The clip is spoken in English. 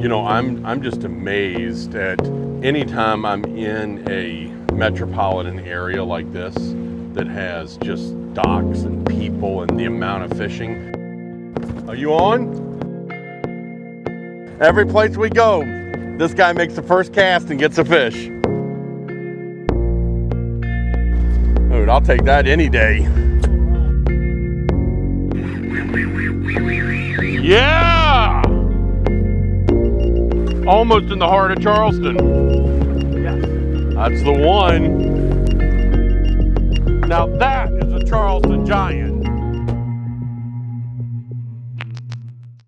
You know, I'm I'm just amazed at anytime I'm in a metropolitan area like this that has just docks and people and the amount of fishing. Are you on? Every place we go, this guy makes the first cast and gets a fish. Dude, I'll take that any day. Yeah! Almost in the heart of Charleston. Yes. That's the one. Now that is a Charleston Giant.